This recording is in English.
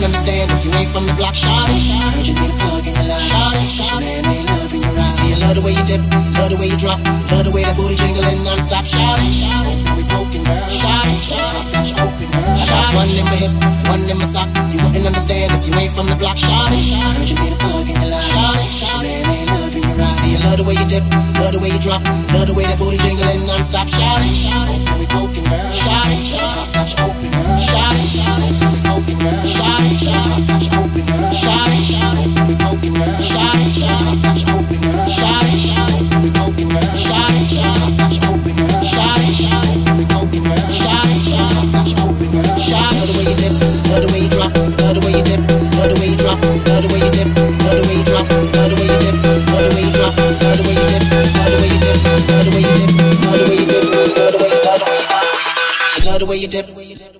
wouldn't understand if you ain't from the block. Shawty, heard you need a plug in your life. Shawty, man, ain't love in your eyes. See, I love the way you dip, love the way you drop, love the way that booty jingling non-stop. Shawty, we poking girl. Shawty, got you open girl. Shawty, one in my hip, one in my sock. You wouldn't understand if you ain't from the block. Shawty, heard you need a plug in your life. Shawty, man, ain't love in your eyes. See, I love the way you dip, love the way you drop, love the way that booty jingling non-stop. Shawty, we poking girl. Got you the way you dip,